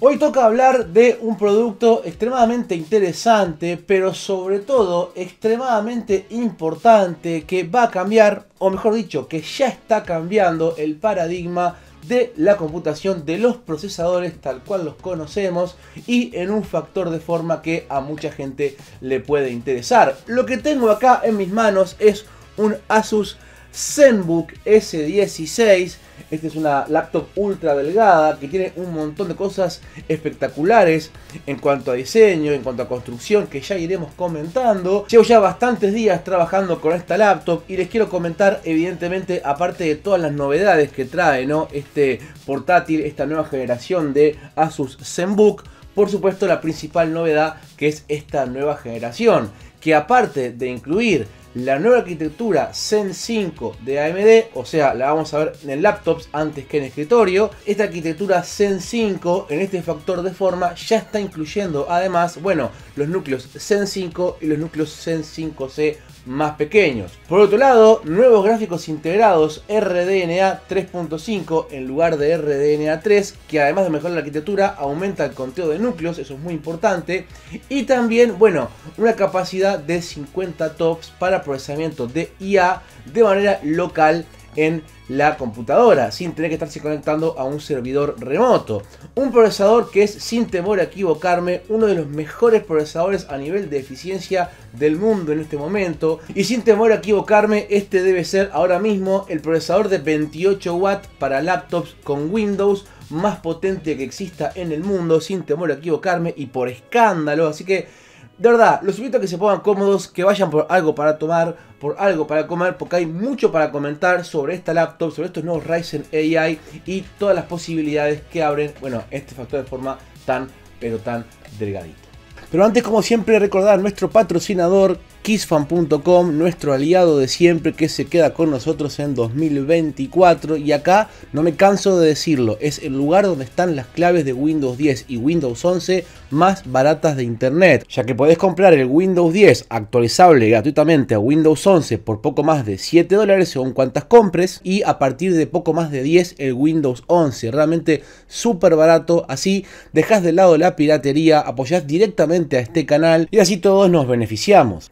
Hoy toca hablar de un producto extremadamente interesante, pero sobre todo extremadamente importante que va a cambiar, o mejor dicho, que ya está cambiando el paradigma de la computación, de los procesadores tal cual los conocemos y en un factor de forma que a mucha gente le puede interesar. Lo que tengo acá en mis manos es un Asus ZenBook S16 esta es una laptop ultra delgada que tiene un montón de cosas espectaculares en cuanto a diseño, en cuanto a construcción que ya iremos comentando. Llevo ya bastantes días trabajando con esta laptop y les quiero comentar evidentemente aparte de todas las novedades que trae ¿no? este portátil, esta nueva generación de Asus ZenBook. Por supuesto la principal novedad que es esta nueva generación que aparte de incluir la nueva arquitectura Zen 5 de AMD, o sea, la vamos a ver en laptops antes que en escritorio. Esta arquitectura Zen 5 en este factor de forma ya está incluyendo además, bueno, los núcleos Zen 5 y los núcleos Zen 5C más pequeños. Por otro lado, nuevos gráficos integrados RDNA 3.5 en lugar de RDNA 3, que además de mejorar la arquitectura, aumenta el conteo de núcleos, eso es muy importante. Y también, bueno, una capacidad de 50 TOPS para procesamiento de IA de manera local en la computadora sin tener que estarse conectando a un servidor remoto. Un procesador que es, sin temor a equivocarme, uno de los mejores procesadores a nivel de eficiencia del mundo en este momento. Y sin temor a equivocarme, este debe ser ahora mismo el procesador de 28 watts para laptops con Windows más potente que exista en el mundo, sin temor a equivocarme y por escándalo. Así que de verdad, los invito a que se pongan cómodos, que vayan por algo para tomar, por algo para comer, porque hay mucho para comentar sobre esta laptop, sobre estos nuevos Ryzen AI y todas las posibilidades que abren, bueno, este factor de forma tan, pero tan delgadito. Pero antes, como siempre, recordar nuestro patrocinador Kissfan.com, nuestro aliado de siempre que se queda con nosotros en 2024. Y acá no me canso de decirlo, es el lugar donde están las claves de Windows 10 y Windows 11 más baratas de internet, ya que podés comprar el Windows 10 actualizable gratuitamente a Windows 11 por poco más de 7 dólares según cuantas compres y a partir de poco más de 10 el Windows 11, realmente súper barato, así dejas de lado la piratería, apoyás directamente a este canal y así todos nos beneficiamos.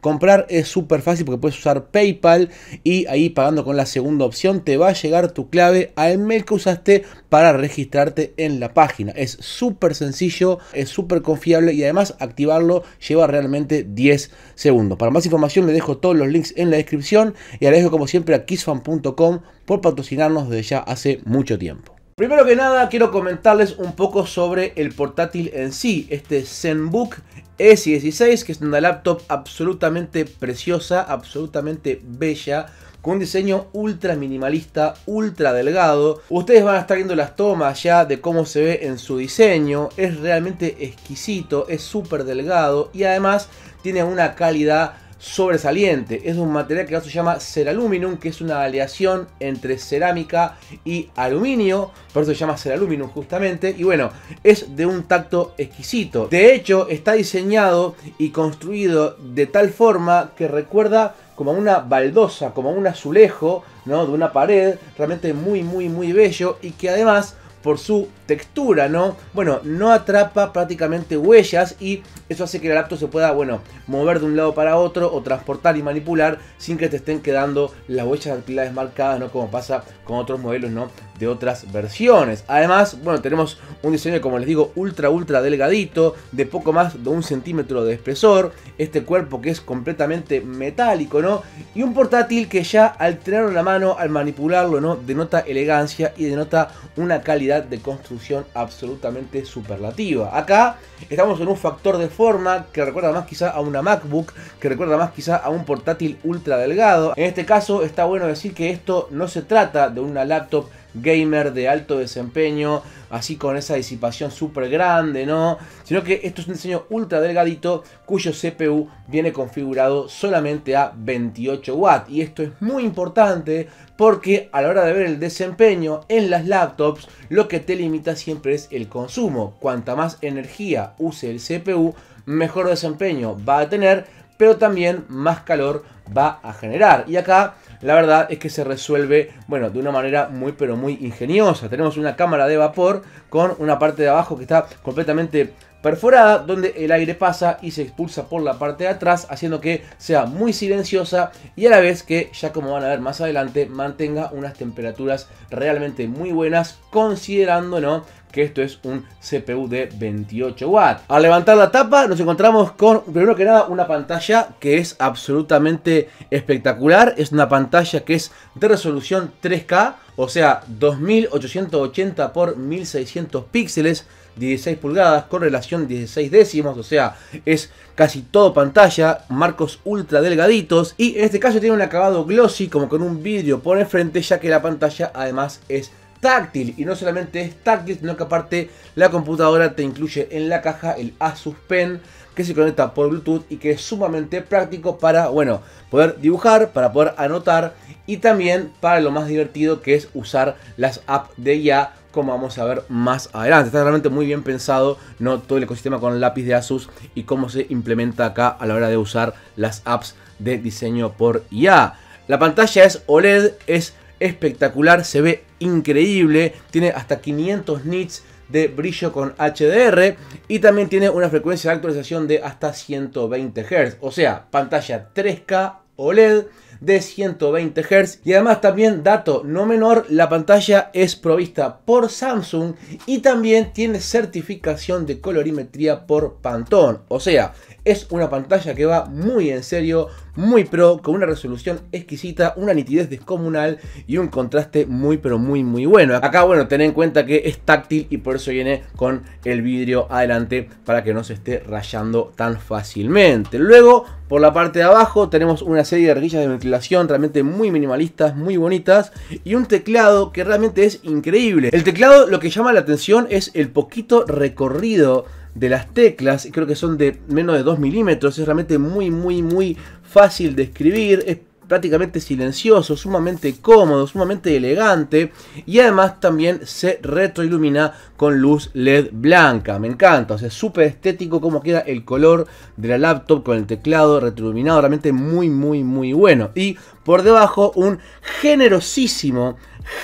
Es súper fácil porque puedes usar PayPal y ahí pagando con la segunda opción te va a llegar tu clave al mail que usaste para registrarte en la página. Es súper sencillo, es súper confiable y además activarlo lleva realmente 10 segundos. Para más información le dejo todos los links en la descripción y agradezco como siempre a kissfan.com por patrocinarnos desde ya hace mucho tiempo. Primero que nada quiero comentarles un poco sobre el portátil en sí, este ZenBook S16 que es una laptop absolutamente preciosa, absolutamente bella con un diseño ultra minimalista, ultra delgado. Ustedes van a estar viendo las tomas ya de cómo se ve en su diseño. Es realmente exquisito, es súper delgado y además tiene una calidad sobresaliente. Es un material que se llama Ceraluminum, que es una aleación entre cerámica y aluminio. Por eso se llama Ceraluminum justamente. Y bueno, es de un tacto exquisito. De hecho, está diseñado y construido de tal forma que recuerda como una baldosa, como un azulejo, ¿no? De una pared, realmente muy, muy, muy bello y que además por su textura, ¿no? Bueno, no atrapa prácticamente huellas y eso hace que el laptop se pueda, bueno, mover de un lado para otro o transportar y manipular sin que te estén quedando las huellas dactilares marcadas, ¿no? Como pasa con otros modelos, ¿no? De otras versiones. Además, bueno, tenemos un diseño, como les digo, ultra, ultra delgadito, de poco más de un centímetro de espesor. Este cuerpo que es completamente metálico, ¿no? Y un portátil que ya al tenerlo en la mano, al manipularlo, ¿no? Denota elegancia y denota una calidad de construcción absolutamente superlativa. Acá estamos en un factor de forma que recuerda más quizá a una MacBook, que recuerda más quizá a un portátil ultra delgado. En este caso está bueno decir que esto no se trata de una laptop gamer de alto desempeño, así con esa disipación súper grande, ¿no? Sino que esto es un diseño ultra delgadito cuyo CPU viene configurado solamente a 28 watts. Y esto es muy importante porque a la hora de ver el desempeño en las laptops, lo que te limita siempre es el consumo. Cuanta más energía use el CPU, mejor desempeño va a tener, pero también más calor va a generar. Y acá la verdad es que se resuelve, bueno, de una manera muy pero muy ingeniosa. Tenemos una cámara de vapor con una parte de abajo que está completamente perforada donde el aire pasa y se expulsa por la parte de atrás haciendo que sea muy silenciosa y a la vez que ya como van a ver más adelante mantenga unas temperaturas realmente muy buenas considerando ¿no? Que esto es un CPU de 28 watts. Al levantar la tapa nos encontramos con, primero que nada, una pantalla que es absolutamente espectacular. Es una pantalla que es de resolución 3K, o sea, 2880 x 1600 píxeles. 16 pulgadas con relación 16 décimos, o sea, es casi todo pantalla, marcos ultra delgaditos y en este caso tiene un acabado glossy como con un vidrio por enfrente ya que la pantalla además es táctil y no solamente es táctil sino que aparte la computadora te incluye en la caja el Asus Pen que se conecta por Bluetooth y que es sumamente práctico para, bueno, poder dibujar, para poder anotar y también para lo más divertido que es usar las apps de IA como vamos a ver más adelante. Está realmente muy bien pensado ¿no? todo el ecosistema con lápiz de Asus y cómo se implementa acá a la hora de usar las apps de diseño por IA. La pantalla es OLED, es espectacular, se ve increíble, tiene hasta 500 nits de brillo con HDR y también tiene una frecuencia de actualización de hasta 120 Hz, o sea, pantalla 3K OLED de 120 Hz y además también dato no menor la pantalla es provista por Samsung y también tiene certificación de colorimetría por Pantone o sea es una pantalla que va muy en serio, muy pro, con una resolución exquisita, una nitidez descomunal y un contraste muy pero muy muy bueno. Acá bueno, ten en cuenta que es táctil y por eso viene con el vidrio adelante para que no se esté rayando tan fácilmente. Luego, por la parte de abajo tenemos una serie de rejillas de ventilación realmente muy minimalistas, muy bonitas y un teclado que realmente es increíble. El teclado lo que llama la atención es el poquito recorrido de las teclas, creo que son de menos de 2 milímetros, es realmente muy, muy, muy fácil de escribir, es prácticamente silencioso, sumamente cómodo, sumamente elegante y además también se retroilumina con luz LED blanca, me encanta, o sea, súper estético como queda el color de la laptop con el teclado retroiluminado, realmente muy, muy, muy bueno. Y por debajo un generosísimo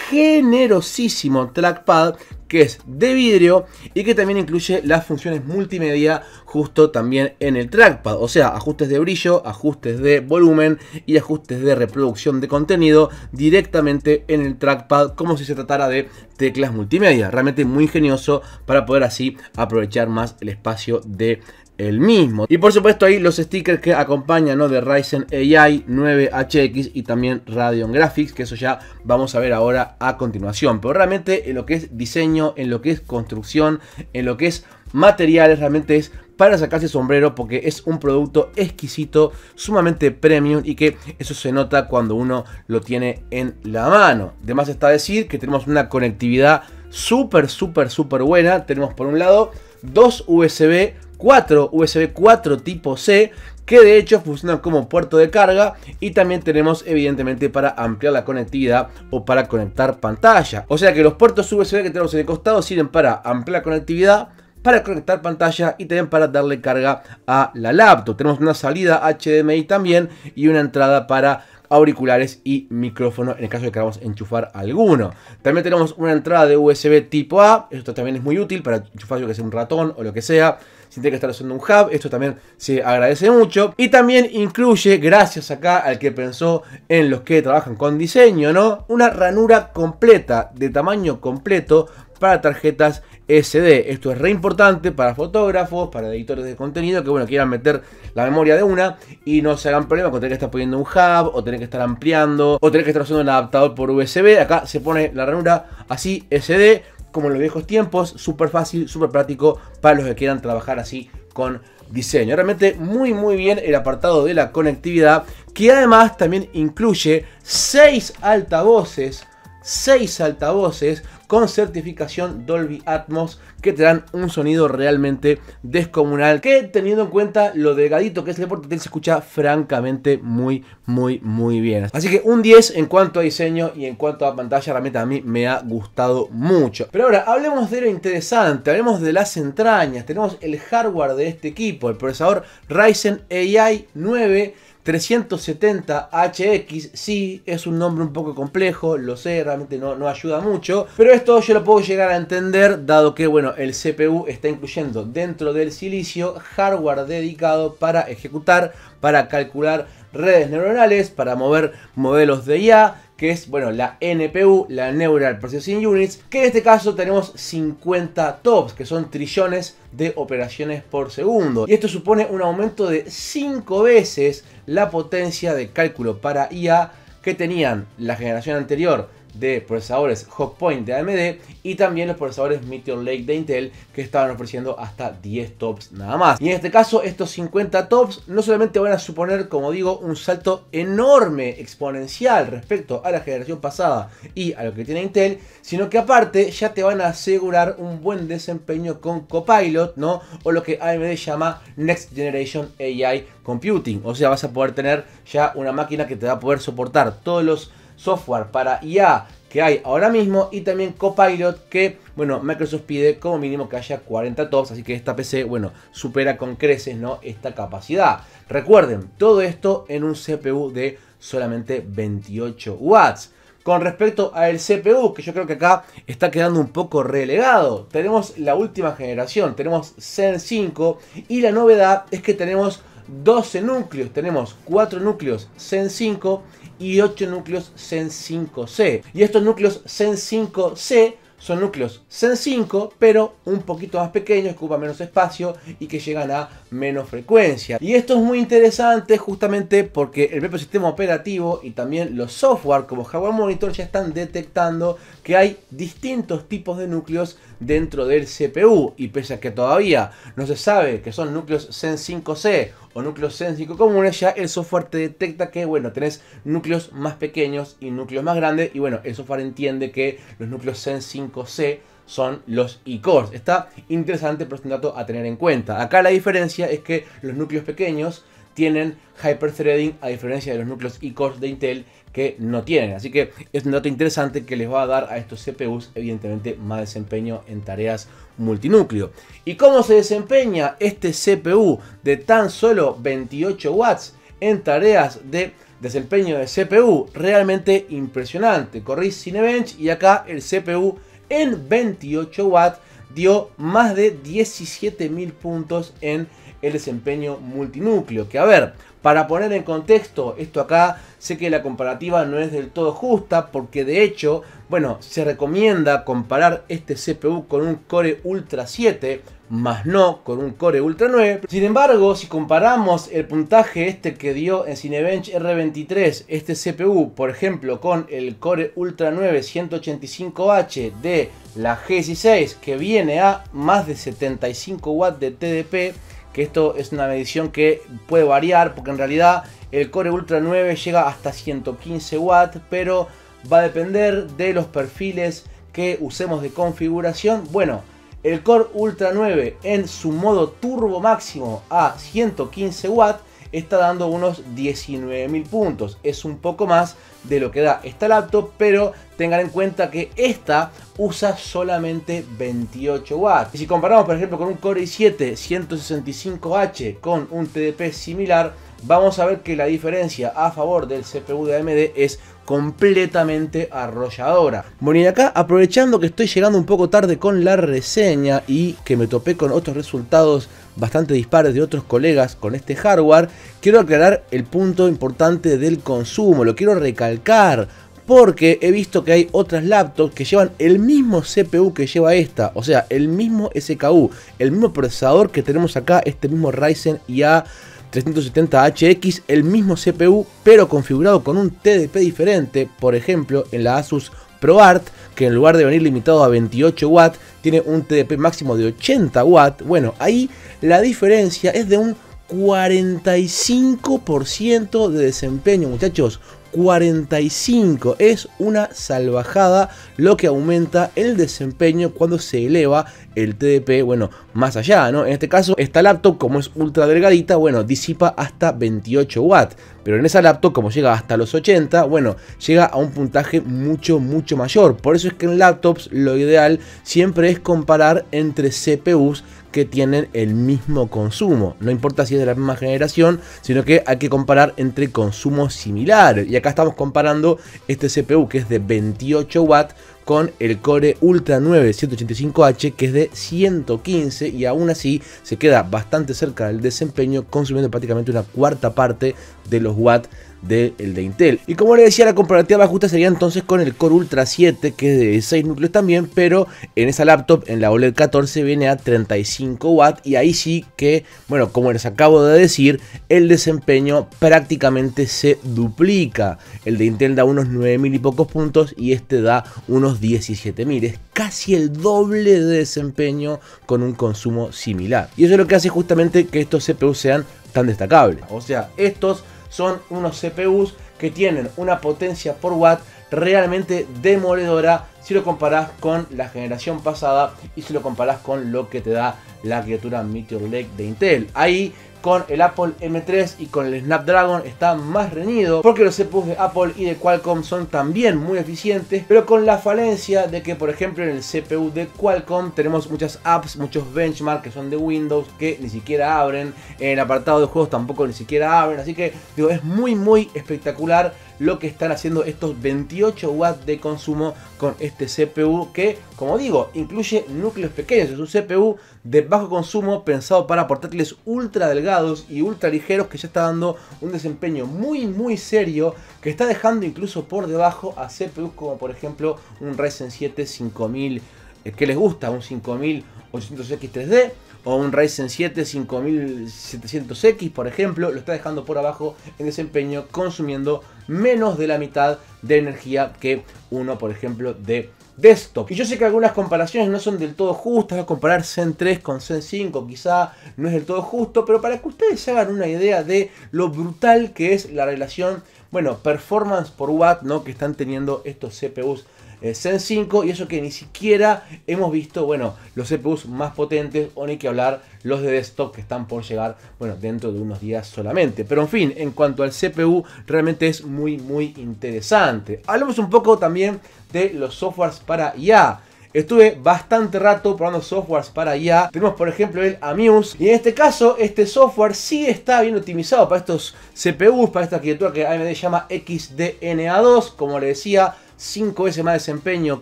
generosísimo trackpad que es de vidrio y que también incluye las funciones multimedia justo también en el trackpad, o sea, ajustes de brillo, ajustes de volumen y ajustes de reproducción de contenido directamente en el trackpad como si se tratara de teclas multimedia, realmente muy ingenioso para poder así aprovechar más el espacio de el mismo. Y por supuesto ahí los stickers que acompañan ¿no? de Ryzen AI 9HX y también Radeon Graphics, que eso ya vamos a ver ahora a continuación. Pero realmente en lo que es diseño, en lo que es construcción, en lo que es materiales, realmente es para sacarse sombrero porque es un producto exquisito, sumamente premium y que eso se nota cuando uno lo tiene en la mano. Además está decir que tenemos una conectividad súper, súper, súper buena. Tenemos por un lado dos USB 4 USB 4 tipo C que de hecho funcionan como puerto de carga y también tenemos evidentemente para ampliar la conectividad o para conectar pantalla. O sea que los puertos USB que tenemos en el costado sirven para ampliar conectividad, para conectar pantalla y también para darle carga a la laptop. Tenemos una salida HDMI también y una entrada para auriculares y micrófono en el caso de que queramos enchufar alguno. También tenemos una entrada de USB tipo A, esto también es muy útil para enchufar yo que sea un ratón o lo que sea sin tener que estar haciendo un hub. Esto también se agradece mucho. Y también incluye, gracias acá al que pensó en los que trabajan con diseño, ¿no? Una ranura completa, de tamaño completo, para tarjetas SD. Esto es re importante para fotógrafos, para editores de contenido que bueno quieran meter la memoria de una y no se hagan problema con tener que estar poniendo un hub o tener que estar ampliando o tener que estar haciendo un adaptador por USB. Acá se pone la ranura así SD como en los viejos tiempos, súper fácil, súper práctico para los que quieran trabajar así con diseño. Realmente muy muy bien el apartado de la conectividad, que además también incluye 6 altavoces, 6 altavoces con certificación Dolby Atmos que te dan un sonido realmente descomunal que teniendo en cuenta lo delgadito que es el portátil se escucha francamente muy muy muy bien. Así que un 10 en cuanto a diseño y en cuanto a pantalla realmente a mí me ha gustado mucho. Pero ahora hablemos de lo interesante, hablemos de las entrañas. Tenemos el hardware de este equipo, el procesador Ryzen AI 9 370HX, sí, es un nombre un poco complejo, lo sé, realmente no, no, ayuda mucho, pero esto yo lo puedo llegar a entender dado que, bueno, el CPU está incluyendo dentro del silicio hardware dedicado para ejecutar, para calcular redes neuronales, para mover modelos de IA, que es, bueno, la NPU, la Neural Processing Units, que en este caso tenemos 50 TOPS, que son trillones de operaciones por segundo. Y esto supone un aumento de 5 veces la potencia de cálculo para IA que tenían la generación anterior de procesadores Hawk Point de AMD y también los procesadores Meteor Lake de Intel que estaban ofreciendo hasta 10 tops nada más. Y en este caso estos 50 tops no solamente van a suponer, como digo, un salto enorme, exponencial respecto a la generación pasada y a lo que tiene Intel, sino que aparte ya te van a asegurar un buen desempeño con Copilot, ¿no? O lo que AMD llama Next Generation AI Computing. O sea, vas a poder tener ya una máquina que te va a poder soportar todos los software para IA que hay ahora mismo y también Copilot que, bueno, Microsoft pide como mínimo que haya 40 tops, así que esta PC, bueno, supera con creces, ¿no? Esta capacidad. Recuerden, todo esto en un CPU de solamente 28 watts. Con respecto al CPU, que yo creo que acá está quedando un poco relegado, tenemos la última generación, tenemos Zen 5 y la novedad es que tenemos 12 núcleos, tenemos 4 núcleos Zen 5 y 8 núcleos Zen 5C. Y estos núcleos Zen 5C son núcleos Zen 5, pero un poquito más pequeños, que ocupan menos espacio y que llegan a menos frecuencia. Y esto es muy interesante justamente porque el propio sistema operativo y también los software como Hardware Monitor ya están detectando que hay distintos tipos de núcleos dentro del CPU y pese a que todavía no se sabe que son núcleos Zen 5C o núcleos 5 comunes, ya el software te detecta que, bueno, tenés núcleos más pequeños y núcleos más grandes y bueno, el software entiende que los núcleos Zen 5C son los e-cores. Está interesante, pero es un dato a tener en cuenta. Acá la diferencia es que los núcleos pequeños tienen hyperthreading a diferencia de los núcleos e-cores de Intel que no tienen. Así que es un dato interesante que les va a dar a estos CPUs evidentemente más desempeño en tareas multinúcleo. ¿Y cómo se desempeña este CPU de tan solo 28 watts en tareas de desempeño de CPU? Realmente impresionante. Corrí Cinebench y acá el CPU en 28 watts dio más de 17.000 puntos en el desempeño multinúcleo. Que a ver, para poner en contexto esto acá, sé que la comparativa no es del todo justa porque de hecho, bueno, se recomienda comparar este CPU con un Core Ultra 7 más no con un Core Ultra 9. Sin embargo, si comparamos el puntaje este que dio en Cinebench R23 este CPU, por ejemplo, con el Core Ultra 9 185H de la G16 que viene a más de 75 watts de TDP, que esto es una medición que puede variar porque en realidad el Core Ultra 9 llega hasta 115 watts, pero va a depender de los perfiles que usemos de configuración. Bueno, el Core Ultra 9 en su modo turbo máximo a 115 watts está dando unos 19.000 puntos. Es un poco más de lo que da esta laptop, pero tengan en cuenta que esta usa solamente 28 watts. Y si comparamos por ejemplo con un Core i7 165H con un TDP similar, vamos a ver que la diferencia a favor del CPU de AMD es completamente arrolladora. Bueno y acá aprovechando que estoy llegando un poco tarde con la reseña y que me topé con otros resultados bastante dispares de otros colegas con este hardware, quiero aclarar el punto importante del consumo, lo quiero recalcar. Porque he visto que hay otras laptops que llevan el mismo CPU que lleva esta, o sea, el mismo SKU, el mismo procesador que tenemos acá, este mismo Ryzen IA 370HX, el mismo CPU, pero configurado con un TDP diferente, por ejemplo, en la Asus ProArt, que en lugar de venir limitado a 28 watts, tiene un TDP máximo de 80 watts. Bueno, ahí la diferencia es de un 45% de desempeño, muchachos. 45. Es una salvajada lo que aumenta el desempeño cuando se eleva el TDP, bueno, más allá, ¿no? En este caso, esta laptop, como es ultra delgadita, bueno, disipa hasta 28 watts. Pero en esa laptop, como llega hasta los 80, bueno, llega a un puntaje mucho, mucho mayor. Por eso es que en laptops lo ideal siempre es comparar entre CPUs que tienen el mismo consumo. No importa si es de la misma generación, sino que hay que comparar entre consumos similares. Y acá estamos comparando este CPU que es de 28 watts con el Core Ultra 9 185H que es de 115 y aún así se queda bastante cerca del desempeño consumiendo prácticamente una cuarta parte de los watts del de Intel. Y como le decía, la comparativa más justa sería entonces con el Core Ultra 7, que es de 6 núcleos también, pero en esa laptop, en la OLED 14, viene a 35 watts y ahí sí que, bueno, como les acabo de decir, el desempeño prácticamente se duplica. El de Intel da unos 9000 y pocos puntos y este da unos 17000. Es casi el doble de desempeño con un consumo similar. Y eso es lo que hace justamente que estos CPUs sean tan destacables. O sea, estos son unos CPUs que tienen una potencia por watt realmente demoledora si lo comparas con la generación pasada y si lo comparas con lo que te da la criatura Meteor Lake de Intel. Ahí con el Apple M3 y con el Snapdragon está más reñido porque los CPUs de Apple y de Qualcomm son también muy eficientes pero con la falencia de que por ejemplo en el CPU de Qualcomm tenemos muchas apps, muchos benchmarks que son de Windows que ni siquiera abren, en el apartado de juegos tampoco ni siquiera abren, así que digo es muy muy espectacular lo que están haciendo estos 28 watts de consumo con este CPU que, como digo, incluye núcleos pequeños. Es un CPU de bajo consumo pensado para portátiles ultra delgados y ultra ligeros que ya está dando un desempeño muy muy serio que está dejando incluso por debajo a CPUs como por ejemplo un Ryzen 7 5000 eh, que les gusta, un 5800X3D o un Ryzen 7 5700X, por ejemplo, lo está dejando por abajo en desempeño, consumiendo menos de la mitad de energía que uno, por ejemplo, de desktop. Y yo sé que algunas comparaciones no son del todo justas, comparar Zen 3 con Zen 5 quizá no es del todo justo, pero para que ustedes se hagan una idea de lo brutal que es la relación, bueno, performance por watt, ¿no? Que están teniendo estos CPUs eh, Zen 5 y eso que ni siquiera hemos visto, bueno, los CPUs más potentes o ni que hablar los de desktop que están por llegar, bueno, dentro de unos días solamente. Pero en fin, en cuanto al CPU, realmente es muy, muy interesante. Hablemos un poco también de los softwares para IA. Estuve bastante rato probando softwares para IA. Tenemos por ejemplo el Amuse. Y en este caso, este software sí está bien optimizado para estos CPUs, para esta arquitectura que AMD llama XDNA2. Como le decía, 5 veces más desempeño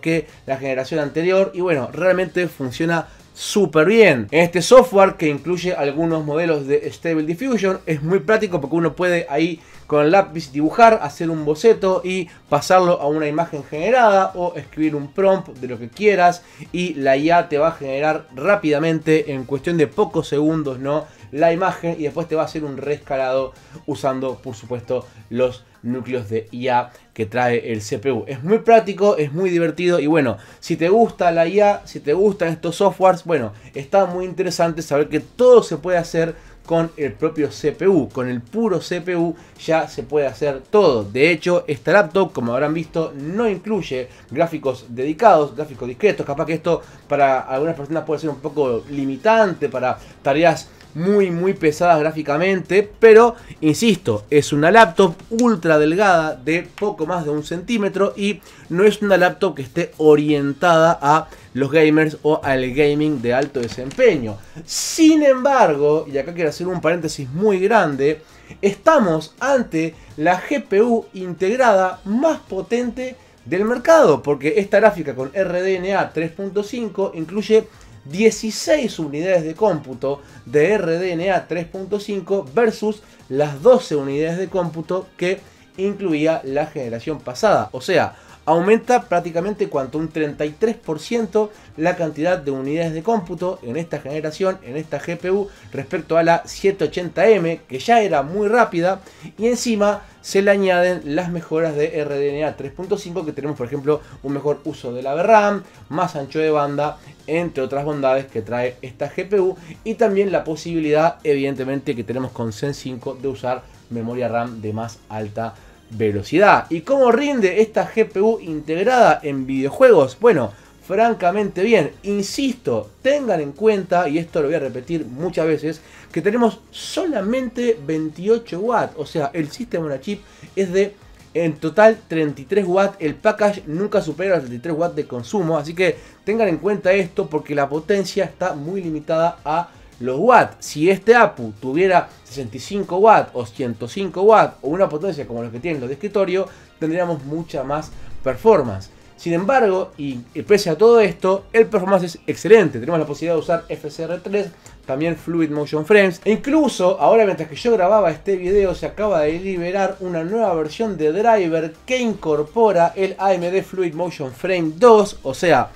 que la generación anterior y bueno, realmente funciona súper bien. En este software que incluye algunos modelos de Stable Diffusion es muy práctico porque uno puede ahí con el lápiz dibujar, hacer un boceto y pasarlo a una imagen generada o escribir un prompt de lo que quieras y la IA te va a generar rápidamente en cuestión de pocos segundos, ¿no? la imagen y después te va a hacer un rescalado usando por supuesto los núcleos de IA que trae el CPU. Es muy práctico, es muy divertido y bueno, si te gusta la IA, si te gustan estos softwares, bueno, está muy interesante saber que todo se puede hacer con el propio CPU. Con el puro CPU ya se puede hacer todo. De hecho, esta laptop, como habrán visto, no incluye gráficos dedicados, gráficos discretos. Capaz que esto para algunas personas puede ser un poco limitante para tareas muy muy pesadas gráficamente, pero insisto, es una laptop ultra delgada de poco más de un centímetro y no es una laptop que esté orientada a los gamers o al gaming de alto desempeño. Sin embargo, y acá quiero hacer un paréntesis muy grande, estamos ante la GPU integrada más potente del mercado, porque esta gráfica con RDNA 3.5 incluye 16 unidades de cómputo de RDNA 3.5 versus las 12 unidades de cómputo que incluía la generación pasada. O sea, aumenta prácticamente cuanto un 33% la cantidad de unidades de cómputo en esta generación, en esta GPU, respecto a la 780M, que ya era muy rápida, y encima se le añaden las mejoras de RDNA 3.5, que tenemos por ejemplo un mejor uso de la VRAM, más ancho de banda, entre otras bondades que trae esta GPU, y también la posibilidad, evidentemente, que tenemos con Zen 5 de usar memoria RAM de más alta velocidad. ¿Y cómo rinde esta GPU integrada en videojuegos? Bueno, francamente bien. Insisto, tengan en cuenta, y esto lo voy a repetir muchas veces, que tenemos solamente 28 watts. O sea, el sistema de una chip es de en total 33 watts. El package nunca supera los 33 watts de consumo. Así que tengan en cuenta esto porque la potencia está muy limitada a los watts. Si este APU tuviera 65 watts o 105 watts o una potencia como los que tienen los de escritorio, tendríamos mucha más performance. Sin embargo, y pese a todo esto, el performance es excelente. Tenemos la posibilidad de usar FSR3, también Fluid Motion Frames. E incluso, ahora mientras que yo grababa este video, se acaba de liberar una nueva versión de driver que incorpora el AMD Fluid Motion Frame 2. O sea,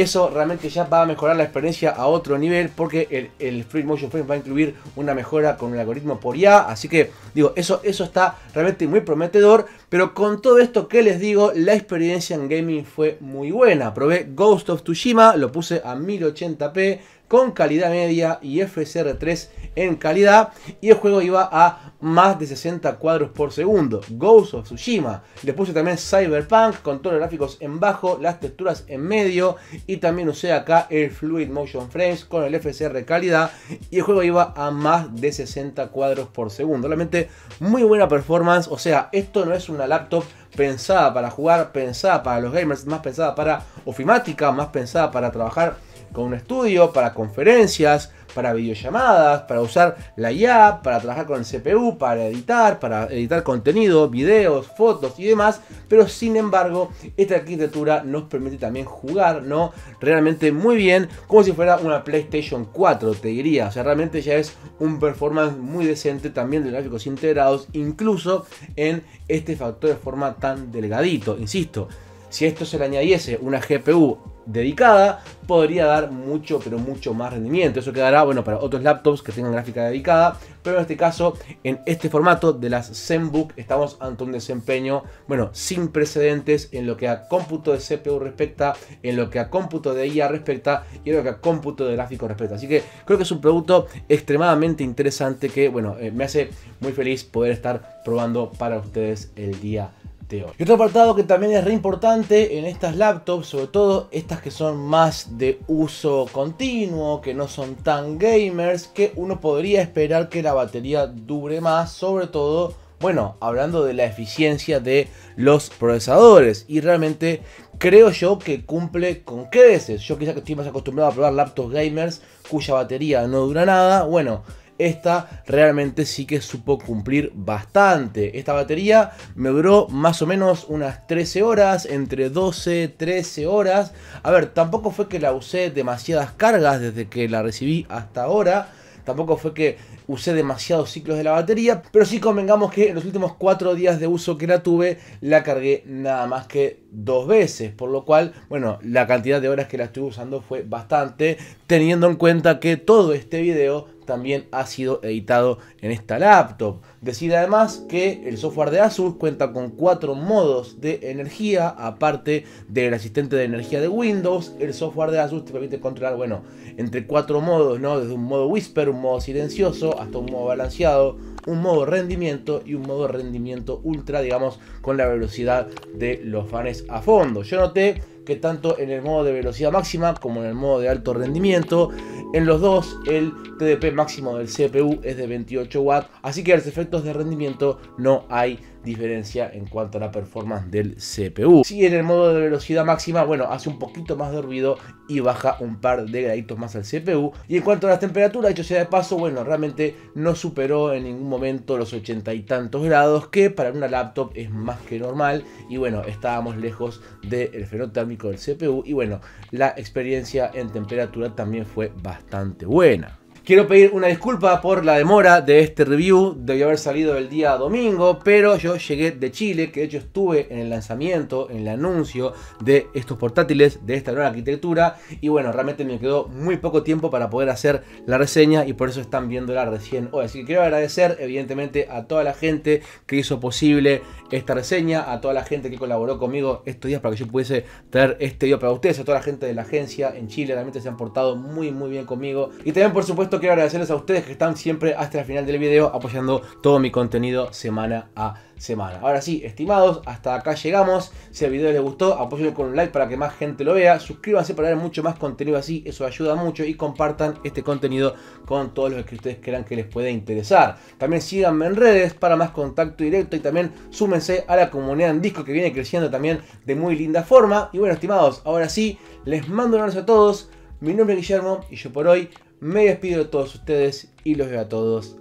eso realmente ya va a mejorar la experiencia a otro nivel porque el, Free Motion Frame va a incluir una mejora con el algoritmo por IA. Así que digo, eso, eso está realmente muy prometedor. Pero con todo esto que les digo, la experiencia en gaming fue muy buena. Probé Ghost of Tsushima, lo puse a 1080p con calidad media y FSR3 en calidad y el juego iba a más de 60 cuadros por segundo. Ghost of Tsushima. Le puse también Cyberpunk con todos los gráficos en bajo, las texturas en medio y también usé acá el Fluid Motion Frames con el FSR calidad y el juego iba a más de 60 cuadros por segundo. Realmente muy buena performance, o sea, esto no es una laptop pensada para jugar, pensada para los gamers, más pensada para ofimática, más pensada para trabajar con un estudio, para conferencias, para videollamadas, para usar la IA, para trabajar con el CPU, para editar, para editar contenido, videos, fotos y demás. Pero sin embargo, esta arquitectura nos permite también jugar, ¿no? Realmente muy bien, como si fuera una PlayStation 4, te diría. O sea, realmente ya es un performance muy decente también de gráficos integrados, incluso en este factor de forma tan delgadito. Insisto, si esto se le añadiese una GPU dedicada, podría dar mucho, pero mucho más rendimiento. Eso quedará, bueno, para otros laptops que tengan gráfica dedicada, pero en este caso, en este formato de las ZenBook, estamos ante un desempeño, bueno, sin precedentes en lo que a cómputo de CPU respecta, en lo que a cómputo de IA respecta y en lo que a cómputo de gráfico respecta. Así que creo que es un producto extremadamente interesante que, bueno, eh, me hace muy feliz poder estar probando para ustedes el día y otro apartado que también es re importante en estas laptops, sobre todo estas que son más de uso continuo, que no son tan gamers, que uno podría esperar que la batería dure más, sobre todo, bueno, hablando de la eficiencia de los procesadores. Y realmente creo yo que cumple con creces. Yo quizá que estoy más acostumbrado a probar laptops gamers cuya batería no dura nada. Bueno, esta realmente sí que supo cumplir bastante. Esta batería me duró más o menos unas 13 horas, entre 12, 13 horas. A ver, tampoco fue que la usé demasiadas cargas desde que la recibí hasta ahora. Tampoco fue que usé demasiados ciclos de la batería, pero sí convengamos que en los últimos 4 días de uso que la tuve, la cargué nada más que dos veces, por lo cual, bueno, la cantidad de horas que la estuve usando fue bastante, teniendo en cuenta que todo este video también ha sido editado en esta laptop. Decide además que el software de Asus cuenta con cuatro modos de energía, aparte del asistente de energía de Windows. El software de Asus te permite controlar, bueno, entre cuatro modos, ¿no? Desde un modo whisper, un modo silencioso, hasta un modo balanceado, un modo rendimiento y un modo rendimiento ultra, digamos, con la velocidad de los fans a fondo. Yo noté que tanto en el modo de velocidad máxima como en el modo de alto rendimiento, en los dos el TDP máximo del CPU es de 28 watts, así que los efectos de rendimiento no hay diferencia en cuanto a la performance del CPU. Si en el modo de velocidad máxima, bueno, hace un poquito más de ruido y baja un par de graditos más al CPU. Y en cuanto a las temperaturas, hecho sea de paso, bueno, realmente no superó en ningún momento los ochenta y tantos grados, que para una laptop es más que normal. Y bueno, estábamos lejos del térmico del CPU. Y bueno, la experiencia en temperatura también fue bastante buena. Quiero pedir una disculpa por la demora de este review, debió haber salido el día domingo, pero yo llegué de Chile, que de hecho estuve en el lanzamiento, en el anuncio de estos portátiles, de esta nueva arquitectura, y bueno, realmente me quedó muy poco tiempo para poder hacer la reseña y por eso están viéndola recién hoy. Así que quiero agradecer evidentemente a toda la gente que hizo posible esta reseña, a toda la gente que colaboró conmigo estos días para que yo pudiese traer este video para ustedes, a toda la gente de la agencia en Chile, realmente se han portado muy muy bien conmigo, y también por supuesto quiero agradecerles a ustedes que están siempre hasta el final del video apoyando todo mi contenido semana a semana. Ahora sí, estimados, hasta acá llegamos. Si el video les gustó, apóyenlo con un like para que más gente lo vea. Suscríbanse para ver mucho más contenido así, eso ayuda mucho. Y compartan este contenido con todos los que ustedes crean que les puede interesar. También síganme en redes para más contacto directo y también súmense a la comunidad en disco que viene creciendo también de muy linda forma. Y bueno, estimados, ahora sí, les mando un abrazo a todos. Mi nombre es Guillermo y yo por hoy me despido de todos ustedes y los veo a todos.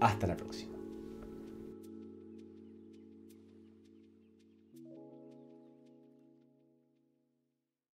Hasta la próxima.